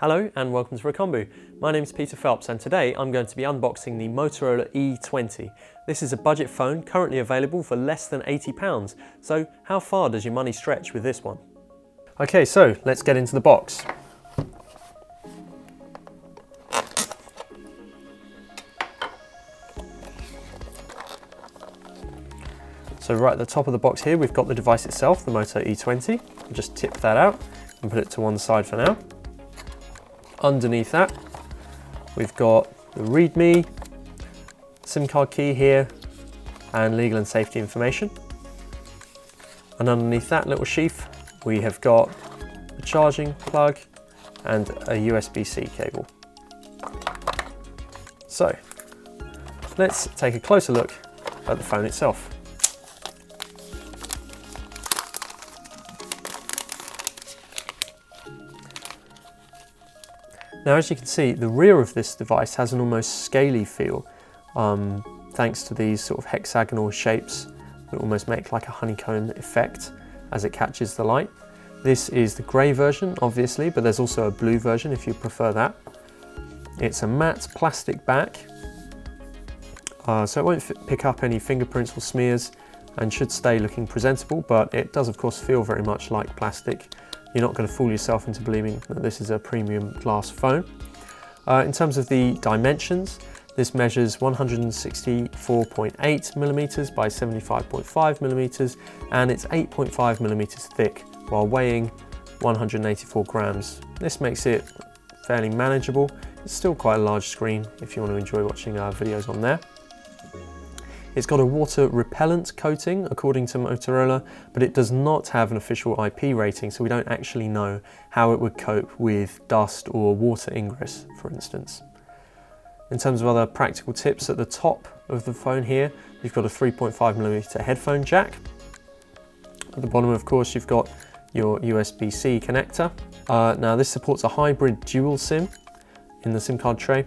Hello and welcome to Recombu. My name is Peter Phelps and today I'm going to be unboxing the Motorola E20. This is a budget phone currently available for less than £80. So how far does your money stretch with this one? Okay, so let's get into the box. So right at the top of the box here, we've got the device itself, the Moto E20. I'll just tip that out and put it to one side for now. Underneath that, we've got the README, SIM card key here, and legal and safety information. And underneath that little sheath, we have got a charging plug and a USB-C cable. So, let's take a closer look at the phone itself. Now as you can see, the rear of this device has an almost scaly feel, um, thanks to these sort of hexagonal shapes that almost make like a honeycomb effect as it catches the light. This is the grey version, obviously, but there's also a blue version if you prefer that. It's a matte plastic back, uh, so it won't pick up any fingerprints or smears and should stay looking presentable, but it does of course feel very much like plastic you're not going to fool yourself into believing that this is a premium glass phone. Uh, in terms of the dimensions, this measures 164.8 millimeters by 75.5 millimeters, and it's 8.5 millimeters thick while weighing 184 grams. This makes it fairly manageable. It's still quite a large screen if you want to enjoy watching our videos on there. It's got a water repellent coating according to Motorola, but it does not have an official IP rating, so we don't actually know how it would cope with dust or water ingress, for instance. In terms of other practical tips, at the top of the phone here, you've got a 3.5mm headphone jack. At the bottom, of course, you've got your USB-C connector. Uh, now this supports a hybrid dual SIM in the SIM card tray.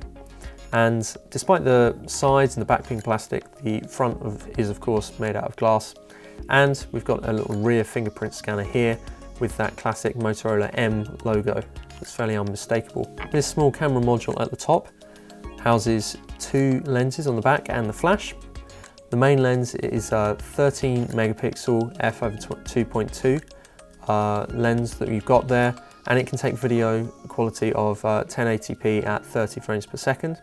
And despite the sides and the back being plastic, the front of, is of course made out of glass. And we've got a little rear fingerprint scanner here with that classic Motorola M logo. It's fairly unmistakable. This small camera module at the top houses two lenses on the back and the flash. The main lens is a 13 megapixel f over 2.2 uh, lens that you've got there and it can take video quality of uh, 1080p at 30 frames per second.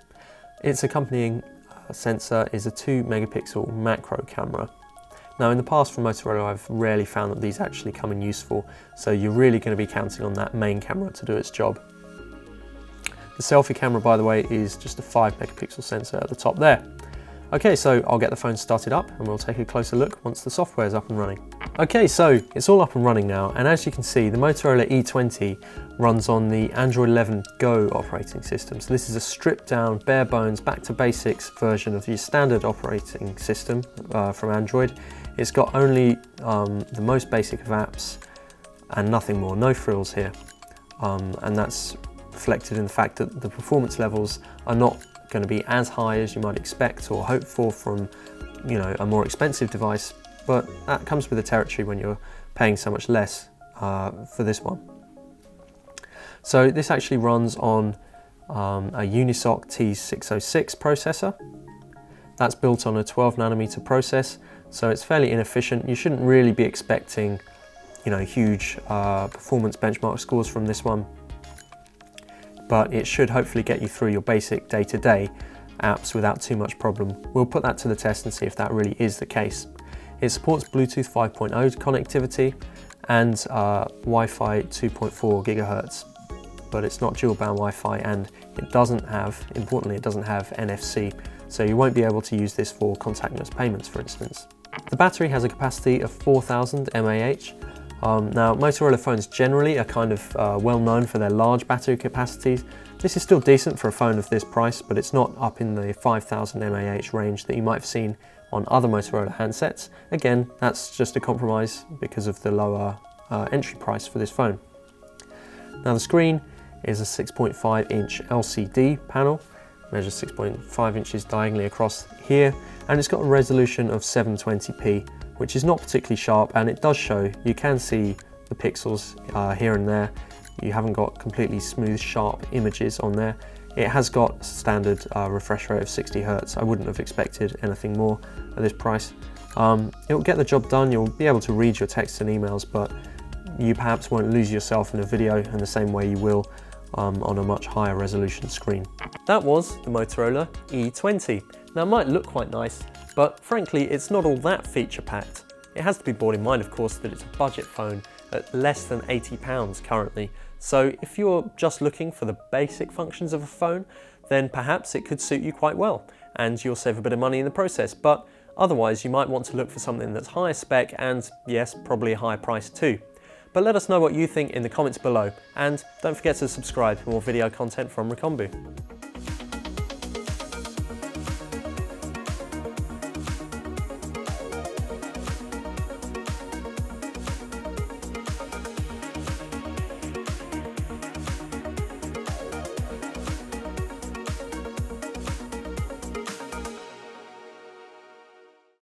Its accompanying uh, sensor is a 2 megapixel macro camera. Now in the past from Motorola I've rarely found that these actually come in useful, so you're really going to be counting on that main camera to do its job. The selfie camera by the way is just a 5 megapixel sensor at the top there. Okay, so I'll get the phone started up and we'll take a closer look once the software is up and running. Okay, so it's all up and running now, and as you can see, the Motorola E20 runs on the Android 11 Go operating system. So this is a stripped down, bare bones, back to basics version of the standard operating system uh, from Android. It's got only um, the most basic of apps and nothing more, no frills here. Um, and that's reflected in the fact that the performance levels are not going to be as high as you might expect or hope for from you know a more expensive device but that comes with the territory when you're paying so much less uh, for this one. So this actually runs on um, a Unisoc T606 processor. That's built on a 12 nanometer process, so it's fairly inefficient. You shouldn't really be expecting you know, huge uh, performance benchmark scores from this one but it should hopefully get you through your basic day-to-day -day apps without too much problem. We'll put that to the test and see if that really is the case. It supports Bluetooth 5.0 connectivity and uh, Wi-Fi 2.4 gigahertz, but it's not dual band Wi-Fi and it doesn't have, importantly, it doesn't have NFC, so you won't be able to use this for contactless payments, for instance. The battery has a capacity of 4000 mAh, um, now, Motorola phones generally are kind of uh, well known for their large battery capacities. This is still decent for a phone of this price, but it's not up in the 5000 mAh range that you might have seen on other Motorola handsets. Again, that's just a compromise because of the lower uh, entry price for this phone. Now the screen is a 6.5 inch LCD panel, measures 6.5 inches diagonally across here, and it's got a resolution of 720p which is not particularly sharp and it does show, you can see the pixels uh, here and there. You haven't got completely smooth, sharp images on there. It has got a standard uh, refresh rate of 60 Hertz. I wouldn't have expected anything more at this price. Um, it'll get the job done. You'll be able to read your texts and emails, but you perhaps won't lose yourself in a video in the same way you will um, on a much higher resolution screen. That was the Motorola E20. Now it might look quite nice, but frankly it's not all that feature packed. It has to be borne in mind of course that it's a budget phone at less than £80 currently, so if you're just looking for the basic functions of a phone, then perhaps it could suit you quite well, and you'll save a bit of money in the process, but otherwise you might want to look for something that's higher spec and yes, probably a higher price too. But let us know what you think in the comments below, and don't forget to subscribe for more video content from Recombu.